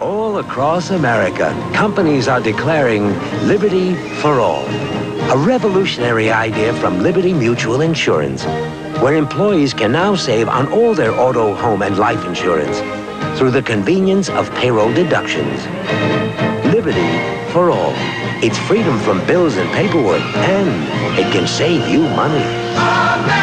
All across America, companies are declaring liberty for all. A revolutionary idea from Liberty Mutual Insurance, where employees can now save on all their auto, home, and life insurance through the convenience of payroll deductions. Liberty for all. It's freedom from bills and paperwork, and it can save you money.